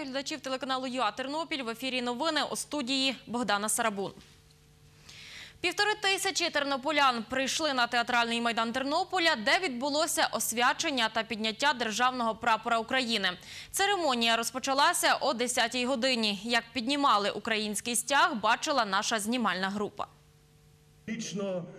Вітаю глядачів телеканалу ЮА Тернопіль. В ефірі новини у студії Богдана Сарабун. Півтори тисячі тернополян прийшли на театральний майдан Тернополя, де відбулося освячення та підняття державного прапора України. Церемонія розпочалася о 10-й годині. Як піднімали український стяг, бачила наша знімальна група.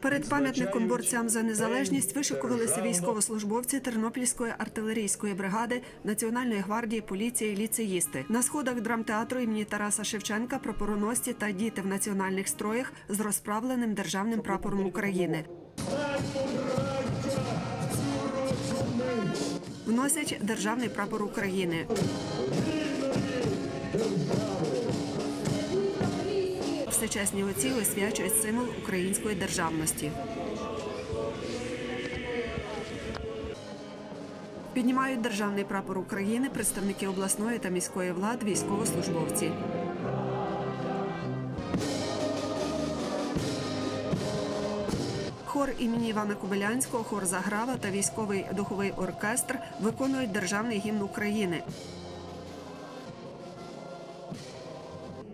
Перед пам'ятником борцям за незалежність вишикувалися військовослужбовці Тернопільської артилерійської бригади, Національної гвардії, поліції, ліцеїсти. На сходах драмтеатру імені Тараса Шевченка прапороносці та діти в національних строях з розправленим державним прапором України. Вносять державний прапор України. Всечесні отці освячують символ української державності. Піднімають державний прапор України представники обласної та міської влади, військовослужбовці. Хор імені Івана Кобилянського, хор Заграва та військовий духовий оркестр виконують державний гімн України.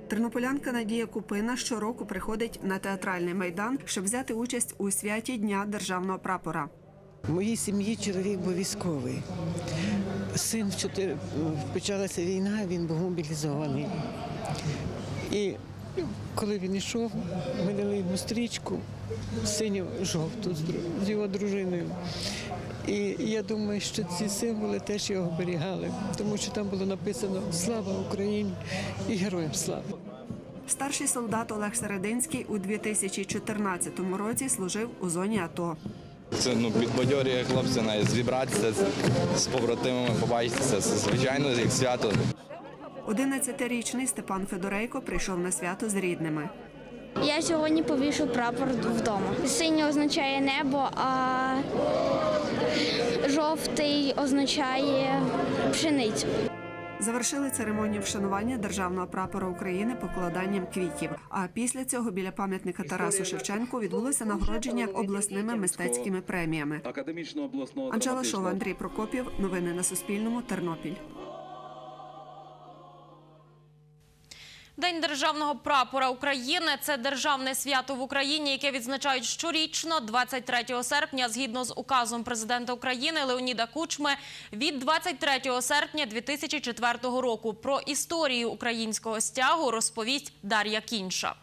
Тернополянка Надія Купина щороку приходить на театральний майдан, щоб взяти участь у святі Дня державного прапора. В моїй сім'ї чоловік був військовий. Син в чотири почалася війна, він був мобілізований. І коли він йшов, ми дали йому стрічку синьо-жовту з його дружиною. І я думаю, що ці символи теж його оберігали, тому що там було написано Слава Україні і героям слава. Старший солдат Олег Серединський у 2014 році служив у зоні АТО. Це ну підбадьорює хлопця навіть зібратися з, з побратимами, побачитися. Звичайно як свято. 11-річний Степан Федорейко прийшов на свято з рідними. Я сьогодні повішу прапор вдома. Синій означає небо, а жовтий означає пшеницю. Завершили церемонію вшанування державного прапора України покладанням квітів. А після цього біля пам'ятника Тарасу Шевченку відбулося нагородження обласними мистецькими преміями. Академічно обласного Анжела Шова, Андрій Прокопів. Новини на Суспільному. Тернопіль. День державного прапора України – це державне свято в Україні, яке відзначають щорічно 23 серпня згідно з указом президента України Леоніда Кучми від 23 серпня 2004 року. Про історію українського стягу розповість Дар'я Кінша.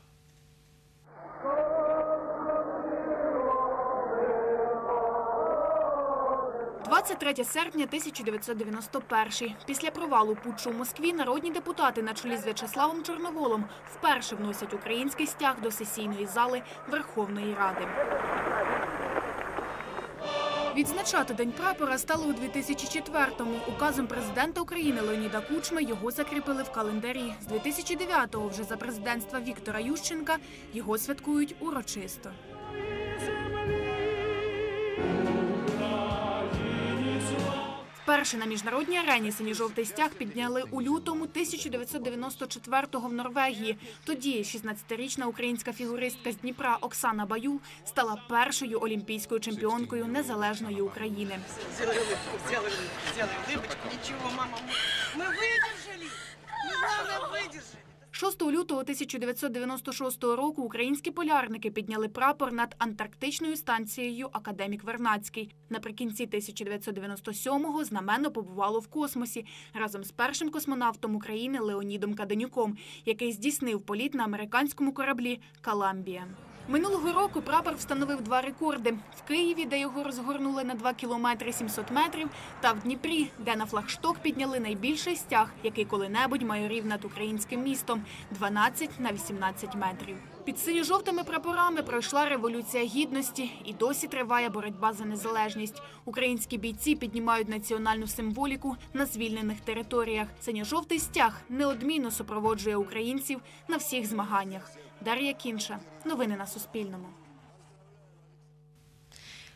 23 серпня 1991. Після провалу путчу у Москві народні депутати на чолі з В'ячеславом Чорноволом вперше вносять український стяг до сесійної зали Верховної Ради. Відзначати День прапора стало у 2004-му. Указом президента України Леоніда Кучми його закріпили в календарі. З 2009-го вже за президентства Віктора Ющенка його святкують урочисто. Вперше на міжнародній арені синьо-жовтий стяг підняли у лютому 1994-го в Норвегії. Тоді 16-річна українська фігуристка з Дніпра Оксана Баюл стала першою олімпійською чемпіонкою незалежної України. Сделай улыбку, сделай улыбку, сделай улыбочку. Ничего, мама, мы, мы выдержали. Мы, главное, выдержали. 6 лютого 1996 року українські полярники підняли прапор над антарктичною станцією Академік Вернацький. Наприкінці 1997-го знамено побувало в космосі разом з першим космонавтом України Леонідом Каденюком, який здійснив політ на американському кораблі Каламбія. Минулого року прапор встановив два рекорди в Києві, де його розгорнули на 2 кілометри 700 метрів, та в Дніпрі, де на флагшток підняли найбільший стяг, який коли-небудь майорів над українським містом 12 на 18 метрів. Під синьо-жовтими прапорами пройшла революція гідності, і досі триває боротьба за незалежність. Українські бійці піднімають національну символіку на звільнених територіях. Синьо-жовтий стяг неодмінно супроводжує українців на всіх змаганнях. Дар'я Кінша. Новини на Суспільному.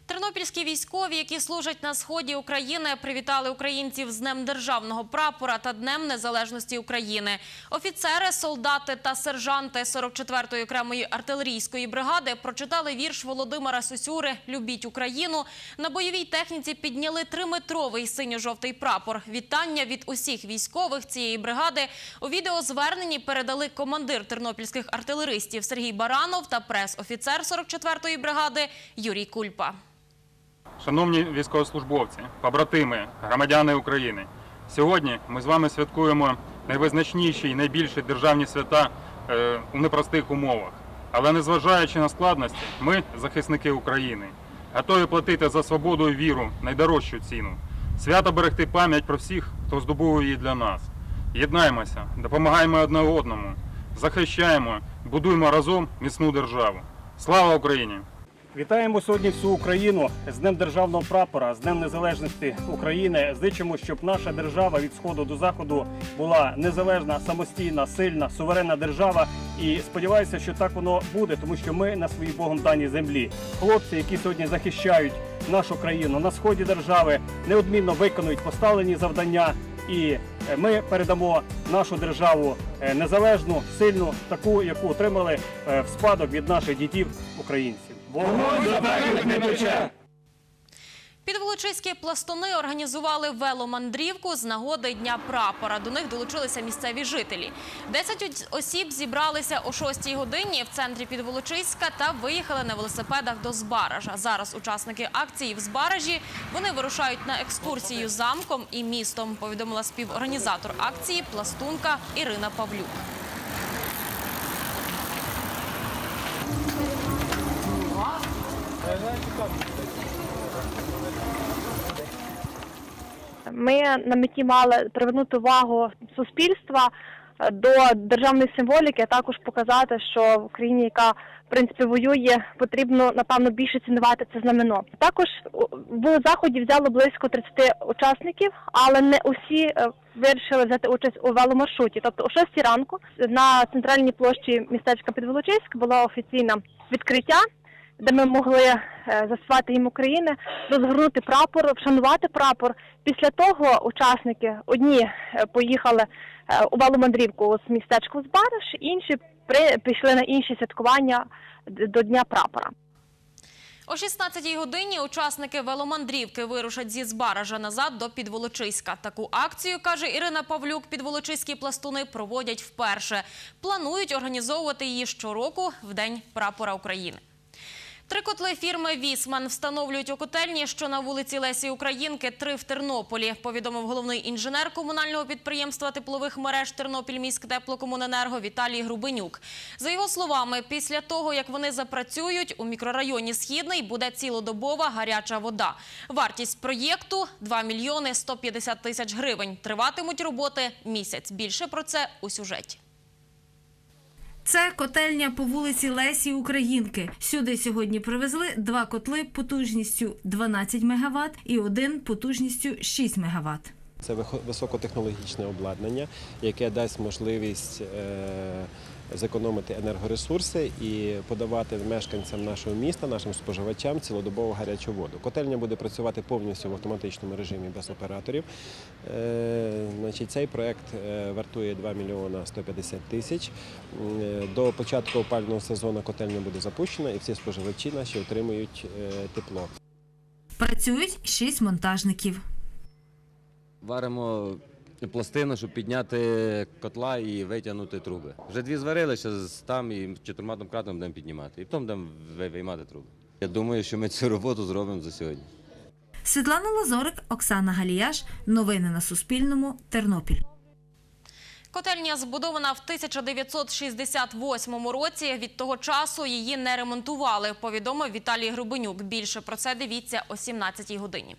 Тернопільські військові, які служать на сході України, привітали українців з Днем державного прапора та Днем незалежності України. Офіцери, солдати та сержанти 44-ї окремої артилерійської бригади прочитали вірш Володимира Сосюри «Любіть Україну». На бойовій техніці підняли триметровий синьо-жовтий прапор. Вітання від усіх військових цієї бригади у відеозверненні передали командир тернопільських артилеристів Сергій Баранов та прес-офіцер 44-ї бригади Юрій Кульпа. Шановні військовослужбовці, побратими, громадяни України, сьогодні ми з вами святкуємо найвизначніші і найбільші державні свята е, у непростих умовах. Але незважаючи на складності, ми, захисники України, готові платити за свободу і віру найдорожчу ціну. Свято берегти пам'ять про всіх, хто здобув її для нас. Єднаємося, допомагаємо одне одному, захищаємо, будуємо разом міцну державу. Слава Україні! Вітаємо сьогодні всю Україну з Днем Державного прапора, з Днем Незалежності України. Зичимо, щоб наша держава від сходу до заходу була незалежна, самостійна, сильна, суверенна держава. І сподіваюся, що так воно буде, тому що ми на своїй Богом даній землі. Хлопці, які сьогодні захищають нашу країну на сході держави, неодмінно виконують поставлені завдання. І ми передамо нашу державу е, незалежну, сильну, таку, яку отримали е, в спадок від наших дітів українців. Вогонь за не пече! Підволочиські пластуни організували веломандрівку з нагоди Дня прапора. До них долучилися місцеві жителі. Десять осіб зібралися о 6 годині в центрі Підволочиська та виїхали на велосипедах до Збаража. Зараз учасники акції в Збаражі. Вони вирушають на екскурсію замком і містом, повідомила співорганізатор акції пластунка Ірина Павлюк. Ми на меті мали привернути увагу суспільства е, до державної символіки, а також показати, що в країні, яка в принципі воює, потрібно напевно більше цінувати це знамено. Також в заході взяло близько 30 учасників, але не усі е, вирішили взяти участь у веломаршруті. Тобто о 6 ранку на центральній площі містечка Підволочиськ було офіційне відкриття де ми могли е, заспівати їм України, розгорнути прапор, вшанувати прапор. Після того учасники одні е, поїхали е, у веломандрівку з містечка Збариш, інші пішли на інші святкування до Дня прапора. О 16-й годині учасники веломандрівки вирушать зі Збаража назад до Підволочиська. Таку акцію, каже Ірина Павлюк, підволочиські пластуни проводять вперше. Планують організовувати її щороку в День прапора України. Три котли фірми «Вісман» встановлюють у котельні, що на вулиці Лесі Українки, три в Тернополі, повідомив головний інженер комунального підприємства теплових мереж «Тернопільміськтеплокомуненерго» Віталій Грубенюк. За його словами, після того, як вони запрацюють, у мікрорайоні Східний буде цілодобова гаряча вода. Вартість проєкту – 2 мільйони 150 тисяч гривень. Триватимуть роботи місяць. Більше про це у сюжеті. Це котельня по вулиці Лесі Українки. Сюди сьогодні привезли два котли потужністю 12 МВт і один потужністю 6 МВт. Це високотехнологічне обладнання, яке дасть можливість е, зекономити енергоресурси і подавати мешканцям нашого міста, нашим споживачам цілодобово гарячу воду. Котельня буде працювати повністю в автоматичному режимі без операторів. Е, Значить, цей проект е, вартує 2 мільйона 150 тисяч. Е, До початку опального сезону котельня буде запущена і всі споживачі наші отримують тепло. Працюють 6 монтажників. Варимо пластину, щоб підняти котла і витягнути труби. Вже дві зварили, ще з- там і чотирма домкратом будемо піднімати. І потім будемо ви- виймати труби. Я думаю, що ми цю роботу зробимо за сьогодні. Світлана Лазорик, Оксана Галіяш. Новини на Суспільному. Тернопіль. Котельня збудована в 1968 році. Від того часу її не ремонтували, повідомив Віталій Грубенюк. Більше про це дивіться о 17-й годині.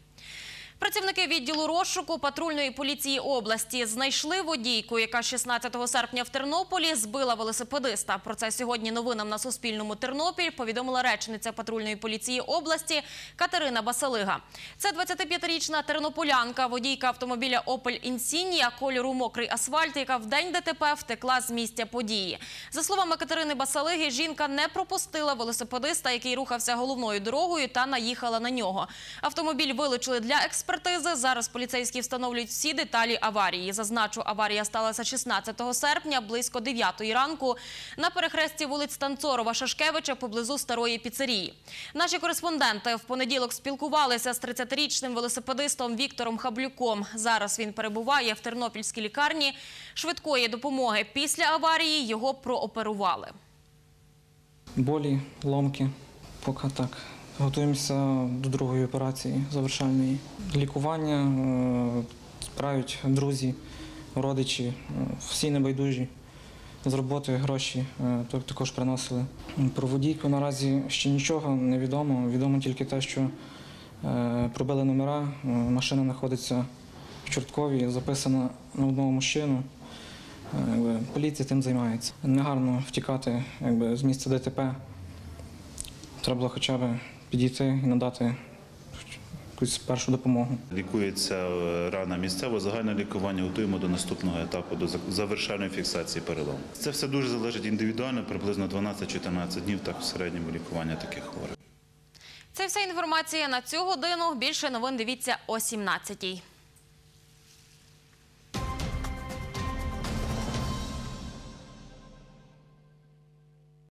Працівники відділу розшуку патрульної поліції області знайшли водійку, яка 16 серпня в Тернополі збила велосипедиста. Про це сьогодні новинам на Суспільному Тернопіль повідомила речниця патрульної поліції області Катерина Басалига. Це 25-річна тернополянка, водійка автомобіля Opel Insignia кольору мокрий асфальт, яка в день ДТП втекла з місця події. За словами Катерини Басалиги, жінка не пропустила велосипедиста, який рухався головною дорогою, та наїхала на нього. Автомобіль вилучили для експертизи. Зараз поліцейські встановлюють всі деталі аварії. Зазначу, аварія сталася 16 серпня близько 9 ранку на перехресті вулиць Танцорова Шашкевича поблизу старої піцерії. Наші кореспонденти в понеділок спілкувалися з 30-річним велосипедистом Віктором Хаблюком. Зараз він перебуває в Тернопільській лікарні швидкої допомоги. Після аварії його прооперували. болі, ломки. Поки так. Готуємося до другої операції завершальної. Лікування е, друзі, родичі, е, всі небайдужі. З роботи гроші е, також приносили. Про водійку наразі ще нічого не відомо. Відомо тільки те, що пробили номера, машина знаходиться в Чорткові, записана на одного мужчину. Поліція тим займається. Негарно втікати з місця ДТП. Треба було хоча б підійти і надати якусь першу допомогу. Лікується е, рана місцево, загальне лікування готуємо до наступного етапу, до завершальної фіксації перелому. Це все дуже залежить індивідуально, приблизно 12-14 днів, так в середньому лікування таких хворих. Це вся інформація на цю годину. Більше новин дивіться о 17-й.